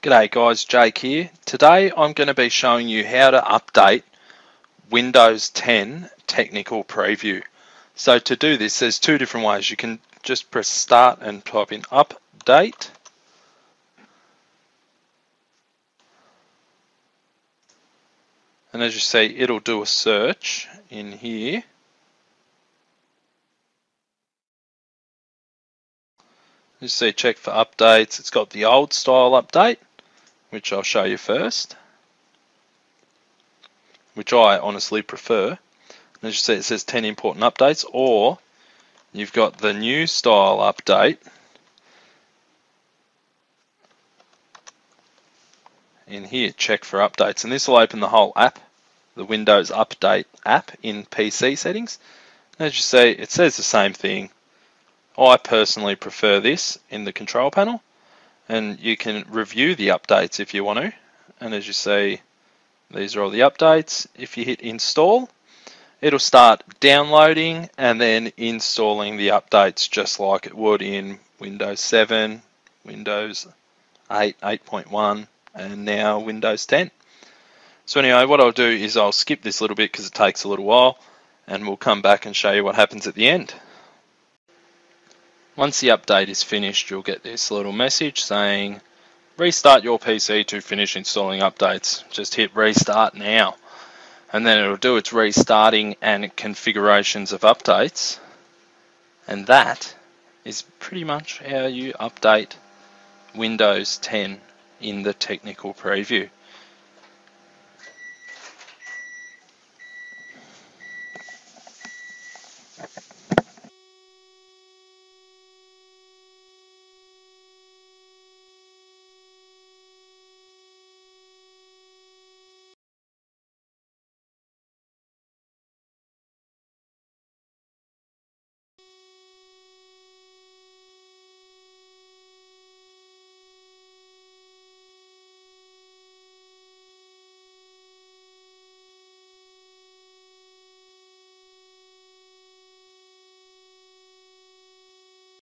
G'day guys, Jake here. Today I'm going to be showing you how to update Windows 10 Technical Preview. So to do this there's two different ways. You can just press start and type in update. And as you see it'll do a search in here. You see check for updates. It's got the old style update which I'll show you first, which I honestly prefer. As you see, it says 10 important updates, or you've got the new style update in here, check for updates, and this will open the whole app, the Windows Update app in PC settings. As you see, it says the same thing. I personally prefer this in the control panel and you can review the updates if you want to. And as you see these are all the updates. If you hit install it'll start downloading and then installing the updates just like it would in Windows 7 Windows 8 8.1 and now Windows 10 so anyway what I'll do is I'll skip this little bit because it takes a little while and we'll come back and show you what happens at the end once the update is finished, you'll get this little message saying, restart your PC to finish installing updates. Just hit restart now. And then it'll do its restarting and configurations of updates. And that is pretty much how you update Windows 10 in the technical preview.